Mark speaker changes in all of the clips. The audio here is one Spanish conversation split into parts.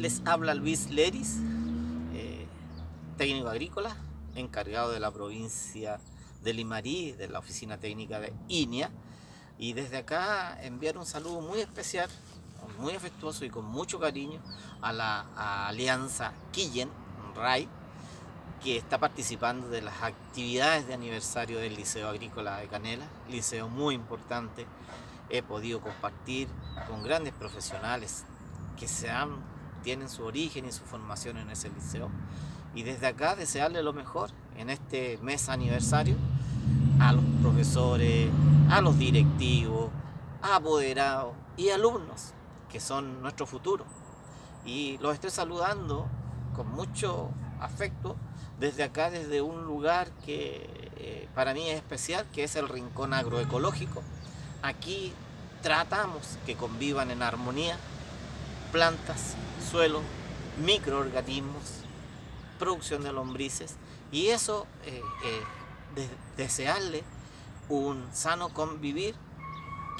Speaker 1: Les habla Luis Leris, eh, técnico agrícola, encargado de la provincia de Limarí, de la oficina técnica de INIA. Y desde acá enviar un saludo muy especial, muy afectuoso y con mucho cariño a la Alianza Quillen RAI, que está participando de las actividades de aniversario del Liceo Agrícola de Canela, liceo muy importante. He podido compartir con grandes profesionales que se han, tienen su origen y su formación en ese liceo. Y desde acá desearle lo mejor en este mes aniversario a los profesores, a los directivos, apoderados y alumnos, que son nuestro futuro. Y los estoy saludando con mucho afecto desde acá, desde un lugar que eh, para mí es especial, que es el Rincón Agroecológico. Aquí tratamos que convivan en armonía plantas, suelo, microorganismos, producción de lombrices. Y eso eh, eh, desearle un sano convivir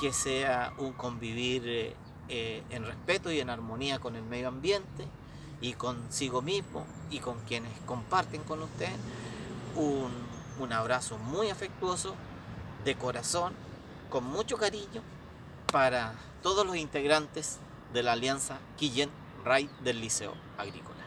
Speaker 1: que sea un convivir en respeto y en armonía con el medio ambiente y consigo mismo y con quienes comparten con usted un, un abrazo muy afectuoso, de corazón, con mucho cariño para todos los integrantes de la Alianza Quillén Ray del Liceo Agrícola.